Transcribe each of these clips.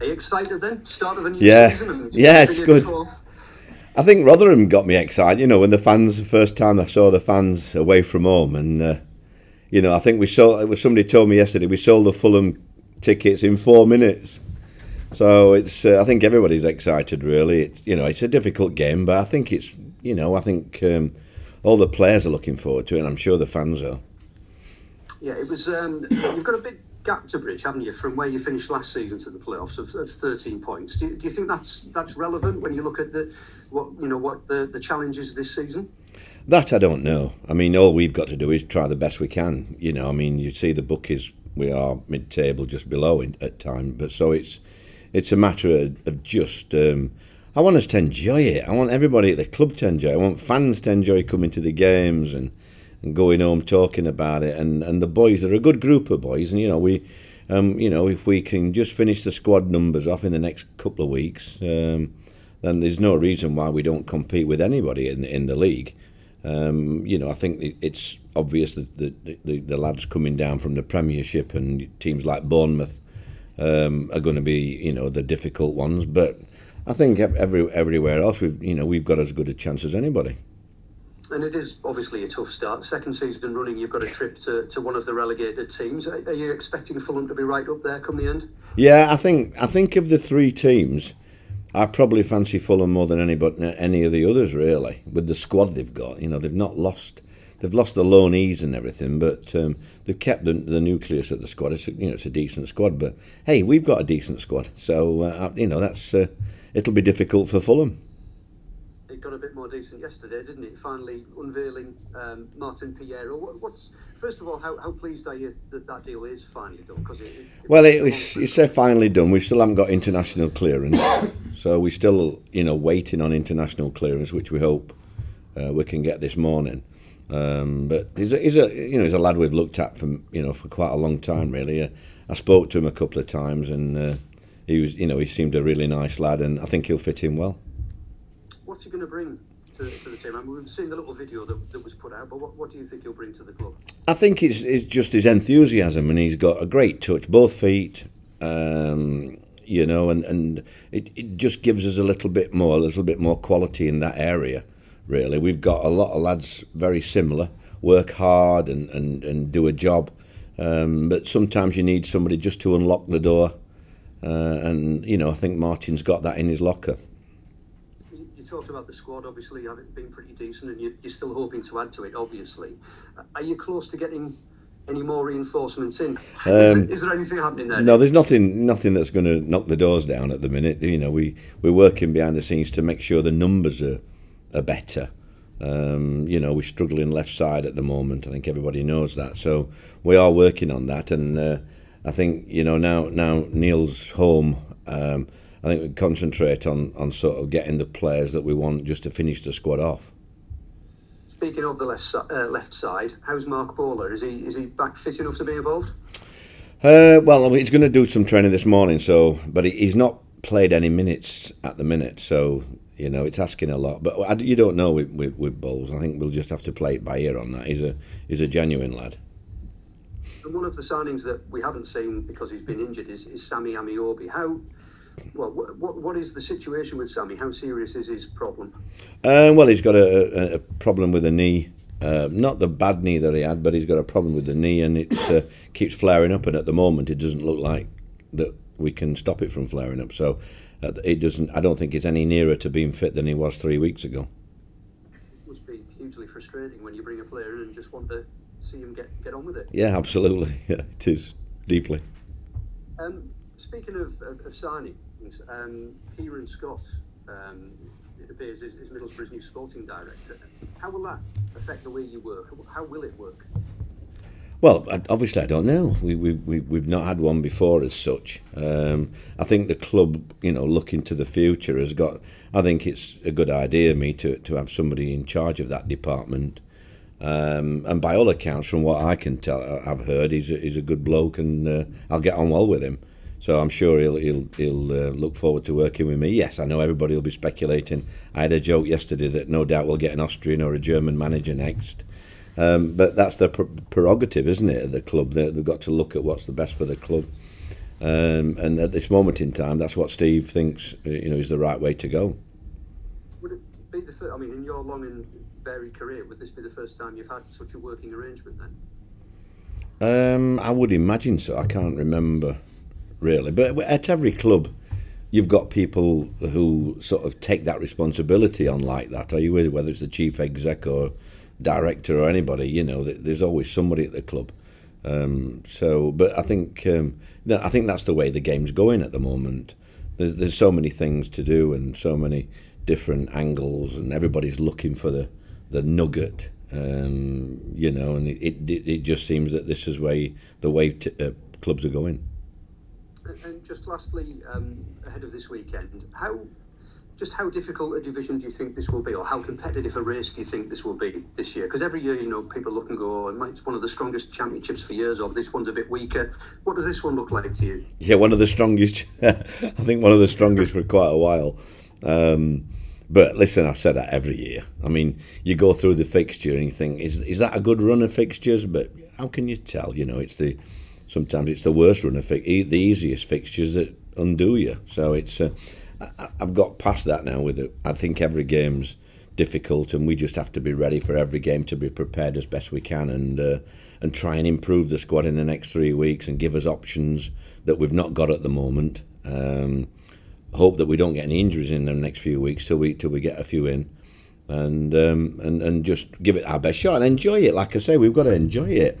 Are you excited then? Start of a new Yeah. season? Yeah, it's good. before. I think Rotherham got me excited. You know, when the fans, the first time I saw the fans away from home, and uh, you know, I think we sold. It was somebody told me yesterday we sold the Fulham tickets in four minutes. So it's. Uh, I think everybody's excited. Really, it's you know, it's a difficult game, but I think it's. You know, I think um, all the players are looking forward to it, and I'm sure the fans are. Yeah, it was. Um, you've got a big gap to bridge, haven't you, from where you finished last season to the playoffs of, of 13 points. Do you, do you think that's that's relevant when you look at the what you know what the the challenges this season? That I don't know. I mean, all we've got to do is try the best we can. You know, I mean, you see the bookies, we are mid-table, just below in, at time. But so it's it's a matter of, of just. Um, I want us to enjoy it. I want everybody at the club to enjoy. it. I want fans to enjoy coming to the games and, and going home talking about it. And, and the boys are a good group of boys. And you know, we, um, you know, if we can just finish the squad numbers off in the next couple of weeks, um, then there's no reason why we don't compete with anybody in in the league. Um, you know, I think it's obvious that the, the, the lads coming down from the Premiership and teams like Bournemouth um, are going to be, you know, the difficult ones. But I think every everywhere else, we've you know we've got as good a chance as anybody. And it is obviously a tough start. Second season running, you've got a trip to, to one of the relegated teams. Are, are you expecting Fulham to be right up there come the end? Yeah, I think I think of the three teams, I probably fancy Fulham more than any but any of the others really. With the squad they've got, you know, they've not lost. They've lost the loanees and everything, but um, they've kept the, the nucleus of the squad. It's a, you know it's a decent squad, but hey, we've got a decent squad, so uh, you know that's uh, it'll be difficult for Fulham. It got a bit more decent yesterday, didn't it? Finally unveiling um, Martin Payero. What, what's first of all, how, how pleased are you that that deal is finally done? Because it, it, Well, it was, it's uh, finally done. We still haven't got international clearance, so we're still, you know, waiting on international clearance, which we hope uh, we can get this morning. Um, but he's a, he's a, you know, he's a lad we've looked at for, you know, for quite a long time, really. Uh, I spoke to him a couple of times, and uh, he was, you know, he seemed a really nice lad, and I think he'll fit in well. What's he going to bring to, to the team? I mean, we've seen the little video that, that was put out, but what, what do you think he'll bring to the club? I think it's, it's just his enthusiasm, and he's got a great touch, both feet, um, you know, and, and it, it just gives us a little bit more, a little bit more quality in that area, really. We've got a lot of lads very similar, work hard and, and, and do a job, um, but sometimes you need somebody just to unlock the door, uh, and, you know, I think Martin's got that in his locker. Talked about the squad, obviously having been pretty decent, and you, you're still hoping to add to it, obviously. Uh, Are you close to getting any more reinforcements in? is, there, is there anything happening there? No, there's nothing nothing that's going to knock the doors down at the minute. You know, we we're working behind the scenes to make sure the numbers are are better. Um, you know, we're struggling left side at the moment. I think everybody knows that. So we are working on that, and uh, I think you know now now Neil's home. Um, I think we concentrate on on sort of getting the players that we want just to finish the squad off. Speaking of the left, uh, left side, how's Marc Bola? Is he is he back fit enough to be involved? Uh, well, he's going to do some training this morning, so but he, he's not played any minutes at the minute, so you know it's asking a lot. But I, you don't know with, with with Bowles. I think we'll just have to play it by ear on that. He's a he's a genuine lad. And one of the signings that we haven't seen because he's been injured is, is Sammy Ameobi. How well? What, what what is the situation with Sammy? How serious is his problem? Um, well, he's got a, a, a problem with the knee. Uh, not the bad knee that he had, but he's got a problem with the knee, and it uh, keeps flaring up. And at the moment, it doesn't look like that we can stop it from flaring up. So uh, it doesn't. I don't think it's any nearer to being fit than he was three weeks ago. It must be hugely frustrating when you bring a player in and just want to see him get get on with it. Yeah, absolutely. Yeah, it is deeply. Um, speaking of, of, of signings, um, Kieran Scott, um, it appears, is, is Middlesbrough's new sporting director. How will that affect the way you work? How will it work? Well, obviously, I don't know. We, we, we, we've not had one before as such. Um, I think the club, you know, looking to the future has got. I think it's a good idea, me, to, to have somebody in charge of that department. Um, and by all accounts, from what I can tell, I've heard, he's a, he's a good bloke, and uh, I'll get on well with him. So I'm sure he'll he'll he'll uh, look forward to working with me. Yes, I know everybody will be speculating. I had a joke yesterday that no doubt we'll get an Austrian or a German manager next. Um, but that's their pr- prerogative, isn't it? At the club, they, they've got to look at what's the best for the club. Um, and at this moment in time, that's what Steve thinks uh, you know is the right way to go. Would it be the first? I mean, in your long and varied career, would this be the first time you've had such a working arrangement then? Um, I would imagine so. I can't remember really, but at every club, you've got people who sort of take that responsibility on like that. Are you with whether it's the chief exec or director or anybody? You know, there's always somebody at the club. Um, so, but I think um, I think that's the way the game's going at the moment. There's, there's so many things to do and so many different angles, and everybody's looking for the the nugget. Um, you know, and it, it it just seems that this is way the way t- uh, clubs are going. And just lastly, um, ahead of this weekend, how just how difficult a division do you think this will be, or how competitive a race do you think this will be this year? Because every year, you know, people look and go, oh, it's one of the strongest championships for years, or this one's a bit weaker. What does this one look like to you? Yeah, one of the strongest. I think one of the strongest for quite a while. Um, but listen, I said that every year. I mean, you go through the fixture and you think, is is that a good run of fixtures? But how can you tell? You know, it's the sometimes it's the worst run of fi- the easiest fixtures that undo you. So it's. Uh, I, have got past that now. With it, I think every game's difficult, and we just have to be ready for every game to be prepared as best we can, and uh, and try and improve the squad in the next three weeks and give us options that we've not got at the moment. Um, hope that we don't get any injuries in the next few weeks till we till we get a few in, and um, and and just give it our best shot and enjoy it. Like I say, we've got to enjoy it.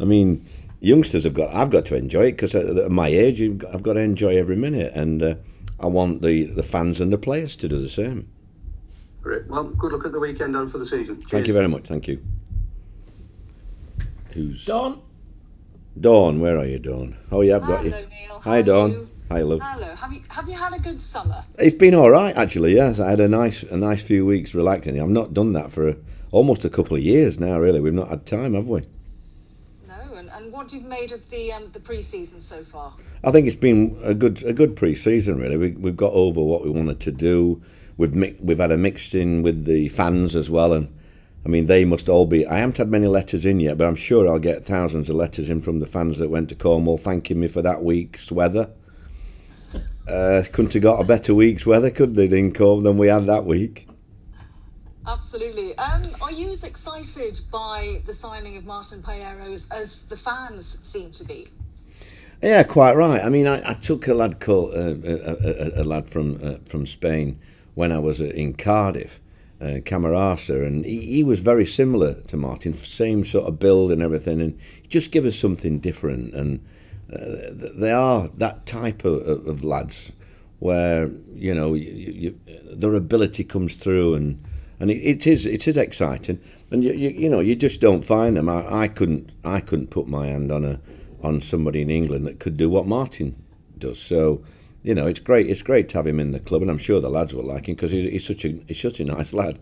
I mean, youngsters have got I've got to enjoy it because at my age, I've got to enjoy every minute and. Uh, I want the, the fans and the players to do the same. Great. Well, good luck at the weekend and for the season. Cheers. Thank you very much. Thank you. Who's Dawn? Dawn, where are you, Dawn? Oh yeah, I've got you. Neil. Hi, Dawn. You? Hi, love. Hello. Have you have you had a good summer? It's been all right, actually. Yes, I had a nice a nice few weeks relaxing. I've not done that for a, almost a couple of years now. Really, we've not had time, have we? What you've made of the um, the pre-season so far? I think it's been a good a good pre-season. Really, we, we've got over what we wanted to do. We've mi- we've had a mixed in with the fans as well, and I mean they must all be. I haven't had many letters in yet, but I'm sure I'll get thousands of letters in from the fans that went to Cornwall thanking me for that week's weather. Uh, couldn't have got a better week's weather, could they, in Cornwall than we had that week? Absolutely. Um, are you as excited by the signing of Martin Payero as, the fans seem to be? Yeah, quite right. I mean, I, I took a lad called uh, a, a, a, lad from uh, from Spain when I was uh, in Cardiff, uh, Camarasa, and he, he, was very similar to Martin, same sort of build and everything, and just give us something different. And uh, they are that type of, of, lads where you know you, you, their ability comes through and and it, it is it is exciting. And you, you, you know you just don't find them. I, I couldn't I couldn't put my hand on a on somebody in England that could do what Martin does. So you know it's great it's great to have him in the club, and I'm sure the lads will like him because he's, he's such a he's such a nice lad.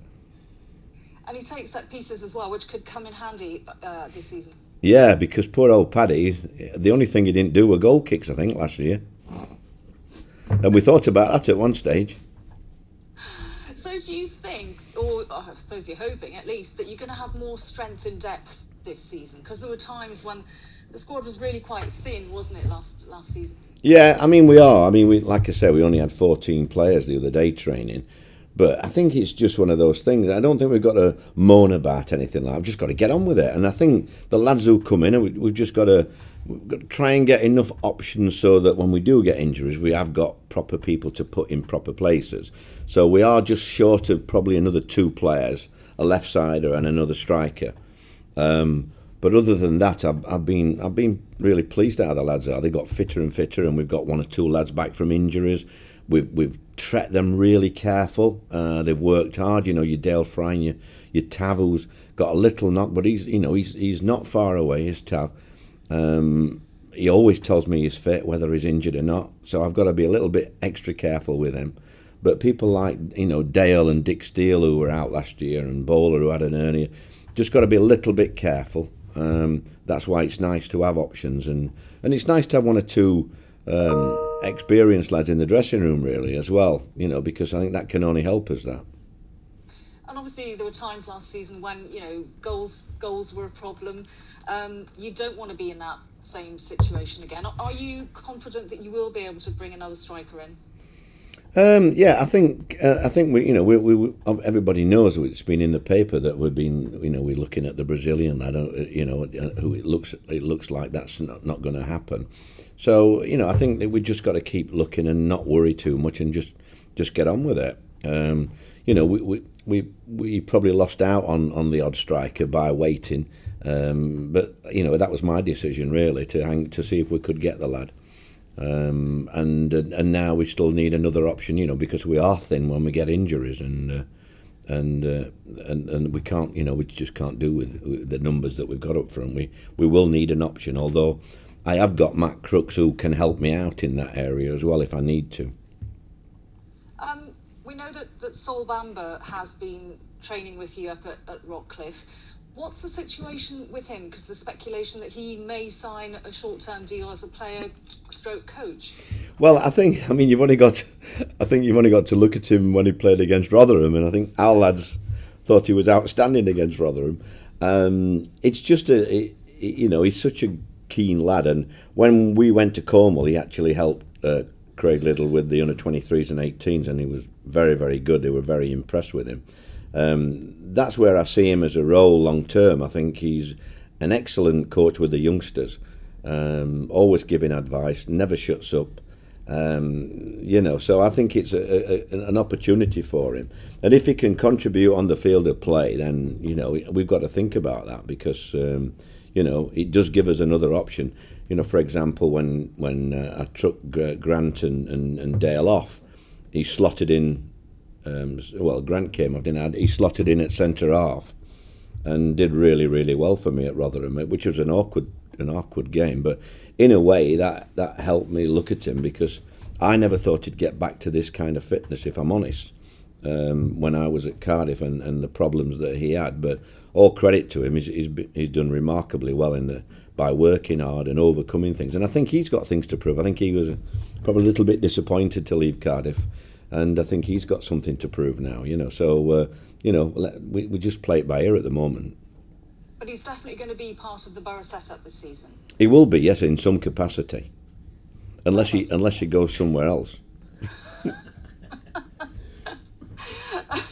And he takes set pieces as well, which could come in handy uh, this season. Yeah, because poor old Paddy, the only thing he didn't do were goal kicks, I think, last year. And we thought about that at one stage. So, do you think, or oh, I suppose you're hoping at least, that you're going to have more strength and depth this season? Because there were times when the squad was really quite thin, wasn't it, last last season? Yeah, I mean we are. I mean, we like I said, we only had 14 players the other day training. But I think it's just one of those things. I don't think we've got to moan about anything like. I've just got to get on with it. And I think the lads who come in, and we've just got to we've got to try and get enough options so that when we do get injuries, we have got proper people to put in proper places. So we are just short of probably another two players, a left sider and another striker. Um, but other than that, I've, I've been I've been really pleased how the lads are. They got fitter and fitter, and we've got one or two lads back from injuries. We've we've treated them really careful. Uh, they've worked hard. You know, your Dael Fry and your your Tavu's got a little knock, but he's you know he's he's not far away. His Tav. Um, he always tells me he's fit, whether he's injured or not. So I've got to be a little bit extra careful with him. But people like you know Dael and Dijksteel who were out last year and Bola who had an hernia, just got to be a little bit careful. Um, that's why it's nice to have options and and it's nice to have one or two um, experienced lads in the dressing room really as well. You know because I think that can only help us that. And obviously there were times last season when you know goals goals were a problem. Um, you don't want to be in that same situation again. Are you confident that you will be able to bring another striker in? Um, yeah, I think uh, I think we you know we, we, everybody knows it's been in the paper that we've been you know we're looking at the Brazilian. I don't you know who it looks it looks like that's not, not going to happen. So you know I think that we just got to keep looking and not worry too much and just just get on with it. Um, you know we, we we we probably lost out on on the odd striker by waiting, um, but you know that was my decision really to hang to see if we could get the lad. Um, and and now we still need another option, you know, because we are thin when we get injuries, and uh, and uh, and and we can't, you know, we just can't do with, the numbers that we've got up front. We we will need an option, although I have got Matt Crooks who can help me out in that area as well if I need to. Um, we know that that Sol Bamba has been training with you up at, at Rockliffe. What's the situation with him? Because the speculation that he may sign a short-term deal as a player, stroke coach. Well, I think I mean you've only got, I think you've only got to look at him when he played against Rotherham, and I think our lads thought he was outstanding against Rotherham. Um, it's just a, it, you know, he's such a keen lad, and when we went to Cornwall, he actually helped uh, Craig Liddle with the under 23s and 18s, and he was very, very good. They were very impressed with him. Um, that's where I see him as a role long term. I think he's an excellent coach with the youngsters, um, always giving advice, never shuts up. Um, you know, so I think it's a, a, an opportunity for him. And if he can contribute on the field of play, then you know we've got to think about that because um, you know it does give us another option. You know, for example, when when uh, I took Grant and, and, and Dael off, he slotted in um, well, Grant came off, didn't he? He slotted in at centre half and did really, really well for me at Rotherham, which was an awkward, an awkward game. But in a way, that that helped me look at him because I never thought he'd get back to this kind of fitness, if I'm honest, um, when I was at Cardiff and, and the problems that he had. But all credit to him, he's, he's, he's done remarkably well in the by working hard and overcoming things. And I think he's got things to prove. I think he was probably a little bit disappointed to leave Cardiff and I think he's got something to prove now. You know, so uh, you know we we just play it by ear at the moment. But he's definitely going to be part of the Boro setup this season. He will be, yes, in some capacity, unless he unless he goes somewhere else.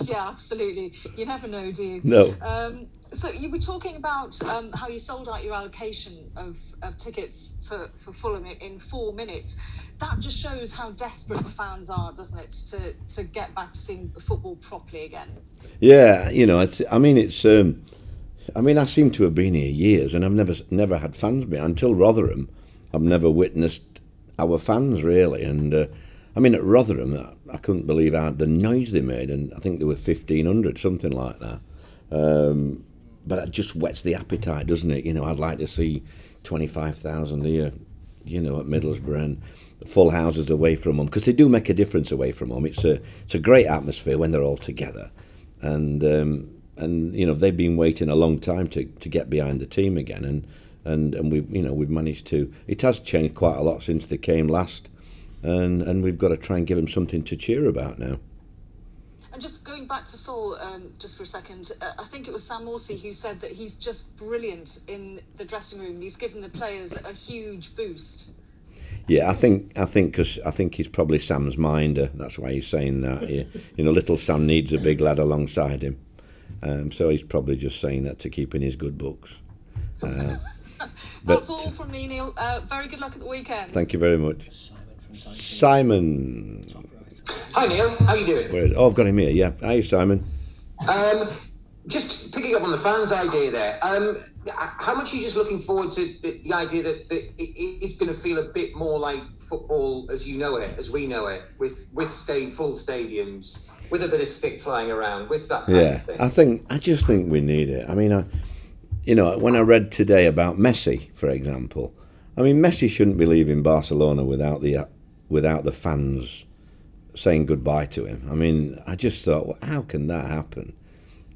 yeah, absolutely. You never know, do you? No. Um, so you were talking about um, how you sold out your allocation of, of tickets for, for Fulham in four minutes that just shows how desperate the fans are, doesn't it, to to get back to seeing football properly again? Yeah, you know, I mean, it's. Um, I mean, I seem to have been here years, and I've never never had fans be until Rotherham. I've never witnessed our fans really, and uh, I mean, at Rotherham, I, I, couldn't believe how the noise they made, and I think there were fifteen hundred, something like that. Um, but it just whets the appetite, doesn't it? You know, I'd like to see twenty five thousand here, you know, at Middlesbrough. And, full houses away from them because they do make a difference away from them. It's a it's a great atmosphere when they're all together, and um, and you know they've been waiting a long time to, to get behind the team again, and and and we've you know we've managed to. It has changed quite a lot since they came last, and and we've got to try and give them something to cheer about now. And just going back to Sol, um, just for a second, uh, I think it was Sam Morsy who said that he's just brilliant in the dressing room. He's given the players a huge boost. Yeah, I think I think because I think he's probably Sam's minder. That's why he's saying that. Yeah. you know, little Sam needs a big lad alongside him, um, so he's probably just saying that to keep in his good books. Uh, That's all from me, Neil. Uh, very good luck at the weekend. Thank you very much. Simon. Hi Neil, how you doing? Where, oh, I've got him here. Yeah, hi Simon. Um, just picking up on the fans' idea there. Um, how much are you just looking forward to the, the idea that, that it is going to feel a bit more like football as you know it, as we know it, with with stay, full stadiums, with a bit of stick flying around, with that yeah, I think I just think we need it. I mean, I, you know, when I read today about Messi, for example, I mean, Messi shouldn't be leaving Barcelona without the without the fans saying goodbye to him. I mean, I just thought, well, how can that happen?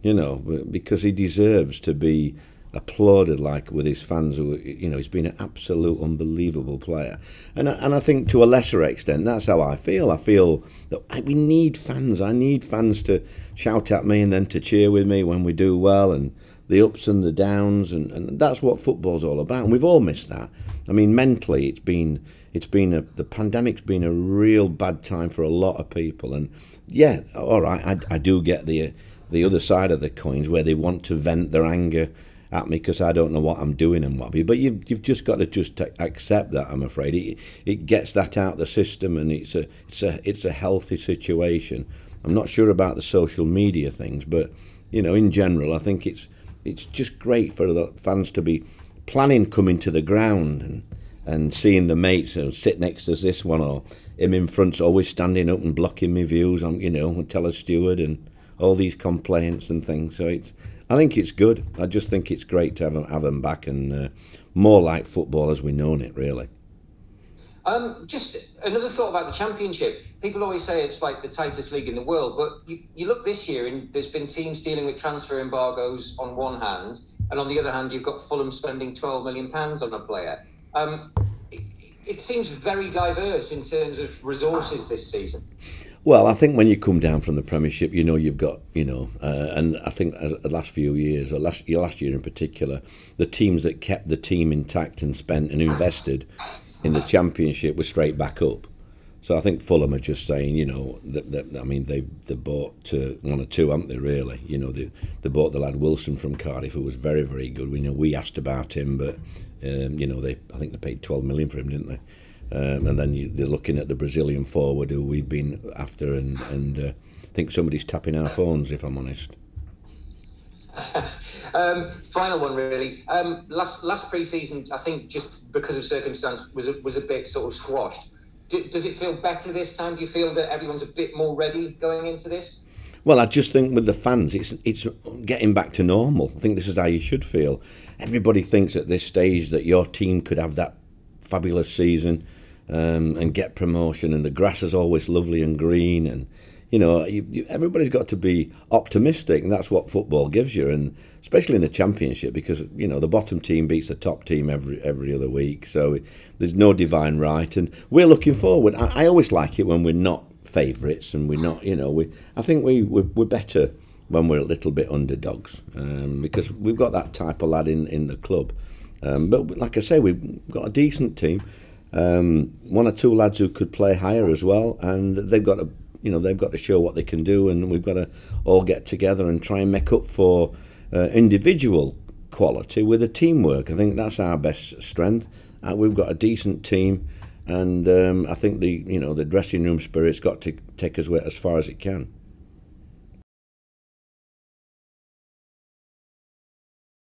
You know, because he deserves to be applauded like with his fans who you know he's been an absolute unbelievable player and and I think to a lesser extent that's how I feel I feel that we need fans I need fans to shout at me and then to cheer with me when we do well and the ups and the downs, and, and that's what football's all about. And we've all missed that. I mean, mentally, it's been it's been a the pandemic's been a real bad time for a lot of people. And yeah, all right, I, I do get the the other side of the coins where they want to vent their anger at me because I don't know what I'm doing and what. But you've you've just got to just accept that. I'm afraid it it gets that out the system, and it's a it's a it's a healthy situation. I'm not sure about the social media things, but you know, in general, I think it's it's just great for the fans to be planning coming to the ground and and seeing the mates and sit next to this one or him in front's always standing up and blocking my views on you know and tell a steward and all these complaints and things. So it's I think it's good. I just think it's great to have them, have them back and uh, more like football as we known it really. Um, just another thought about the championship. People always say it's like the tightest league in the world, but you, you look this year and there's been teams dealing with transfer embargoes on one hand, and on the other hand, you've got Fulham spending 12 million pounds on a player. Um, it, it seems very diverse in terms of resources this season. Well, I think when you come down from the Premiership, you know you've got, you know, uh, and I think as, the last few years, or last, last year in particular, the teams that kept the team intact and spent and invested in the Championship were straight back up. So I think Fulham are just saying, you know, that, that I mean, they they bought uh, one or two, haven't they? Really, you know, they they bought the lad Wilson from Cardiff, who was very very good. We you know we asked about him, but um, you know they I think they paid 12 million for him, didn't they? Um, and then you, they're looking at the Brazilian forward who we've been after, and and uh, I think somebody's tapping our phones, if I'm honest. um, final one, really. Um, last last pre-season, I think just because of circumstance, was a, was a bit sort of squashed. Do, does it feel better this time? Do you feel that everyone's a bit more ready going into this? Well, I just think with the fans, it's it's getting back to normal. I think this is how you should feel. Everybody thinks at this stage that your team could have that fabulous season um, and get promotion, and the grass is always lovely and green, and you know, you, you, everybody's got to be optimistic, and that's what football gives you, and especially in the championship, because you know the bottom team beats the top team every every other week, so there's no divine right, and we're looking forward. I, I always like it when we're not favourites, and we're not, you know, we. I think we we're, we're better when we're a little bit underdogs, um, because we've got that type of lad in in the club. Um, but like I say, we've got a decent team. Um, one or two lads who could play higher as well, and they've got to, you know, they've got to show what they can do, and we've got to all get together and try and make up for uh, individual quality with a teamwork. I think that's our best strength. Uh, we've got a decent team, and um, I think the you know the dressing room spirit's got to take us as far as it can.